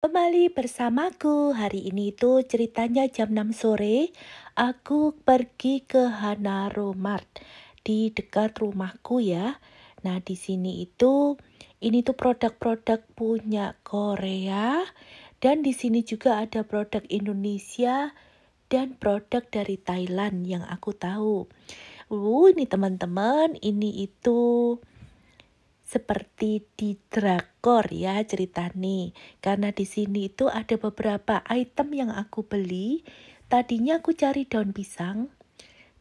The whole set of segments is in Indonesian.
Kembali bersamaku. Hari ini itu ceritanya jam 6 sore. Aku pergi ke Hanaro Mart di dekat rumahku ya. Nah di sini itu ini tuh produk-produk punya Korea Dan di sini juga ada produk Indonesia dan produk dari Thailand yang aku tahu. Uh ini teman-teman ini itu seperti di drakor ya cerita nih. Karena di sini itu ada beberapa item yang aku beli. Tadinya aku cari daun pisang,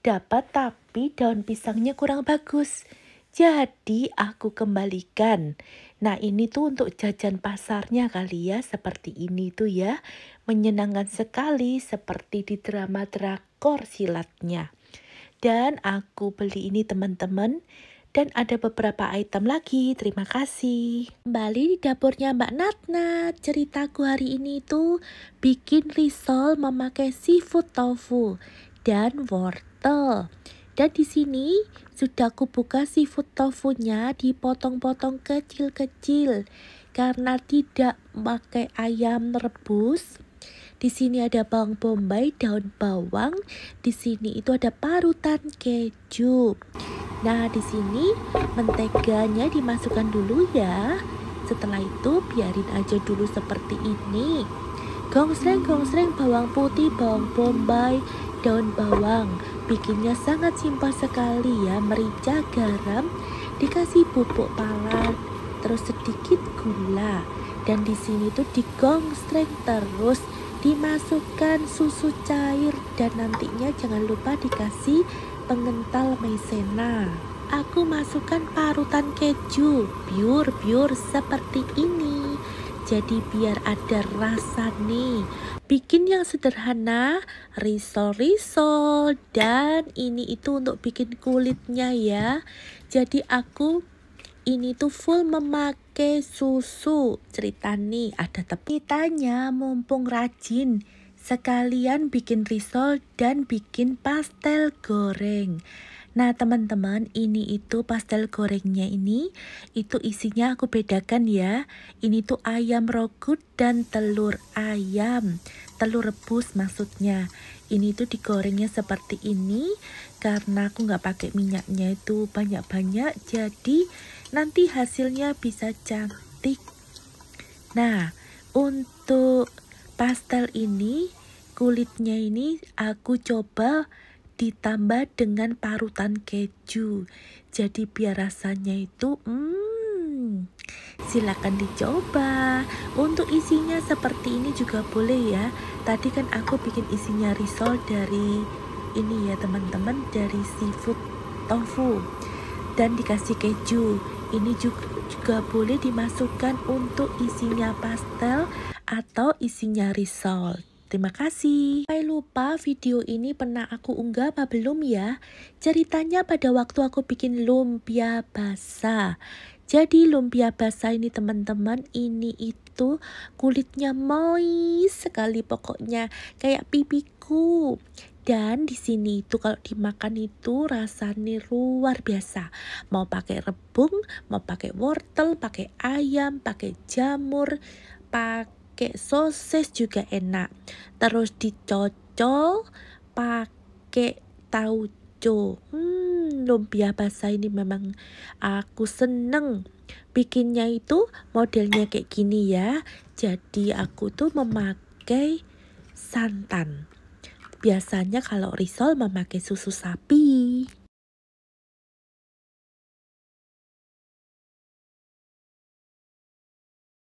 dapat tapi daun pisangnya kurang bagus. Jadi aku kembalikan. Nah ini tuh untuk jajan pasarnya kali ya seperti ini tuh ya. Menyenangkan sekali seperti di drama drakor silatnya. Dan aku beli ini teman-teman dan ada beberapa item lagi. Terima kasih. Kembali di dapurnya Mbak Natna. Ceritaku hari ini tuh bikin risol memakai seafood tofu dan wortel. Dan di sini sudah aku buka seafood tofunya dipotong-potong kecil-kecil karena tidak pakai ayam rebus. Di sini ada bawang bombay, daun bawang. Di sini itu ada parutan keju. Nah, di sini menteganya dimasukkan dulu ya. Setelah itu biarin aja dulu seperti ini. Gongsreng gongsreng bawang putih, bawang bombay, daun bawang. Bikinnya sangat simpel sekali ya. Merica, garam, dikasih bubuk pala, terus sedikit gula. Dan di sini tuh digongsreng terus dimasukkan susu cair dan nantinya jangan lupa dikasih pengental maizena. Aku masukkan parutan keju, biur-biur seperti ini. Jadi biar ada rasa nih. Bikin yang sederhana, risol-risol. Dan ini itu untuk bikin kulitnya ya. Jadi aku ini tuh full memakai susu. Cerita nih, ada tepitanya mumpung rajin sekalian bikin risol dan bikin pastel goreng. Nah teman-teman ini itu pastel gorengnya ini itu isinya aku bedakan ya. Ini tuh ayam rogut dan telur ayam. Telur rebus maksudnya. Ini tuh digorengnya seperti ini karena aku nggak pakai minyaknya itu banyak-banyak jadi nanti hasilnya bisa cantik. Nah untuk pastel ini kulitnya ini aku coba ditambah dengan parutan keju. Jadi biar rasanya itu hmm, silakan dicoba. Untuk isinya seperti ini juga boleh ya. Tadi kan aku bikin isinya risol dari ini ya teman-teman dari seafood tofu dan dikasih keju. Ini juga, juga boleh dimasukkan untuk isinya pastel atau isinya risol. Terima kasih. Sampai lupa video ini pernah aku unggah apa belum ya? Ceritanya pada waktu aku bikin lumpia basah. Jadi lumpia basah ini teman-teman ini itu kulitnya moist sekali pokoknya kayak pipiku. Dan di sini itu kalau dimakan itu rasanya luar biasa. Mau pakai rebung, mau pakai wortel, pakai ayam, pakai jamur, pakai pakai sosis juga enak. Terus dicocol pakai tauco. Hmm, lumpia basah ini memang aku seneng bikinnya itu modelnya kayak gini ya. Jadi aku tuh memakai santan. Biasanya kalau risol memakai susu sapi